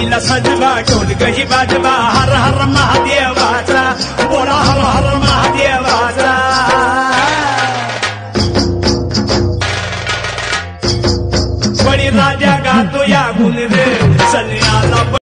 गल्लीला सजवा ढोल गही बाजवा, हर हर महादेवाचा बोला हर हर महादेवाचा बळी राजा गातो या गुण रे सन्याला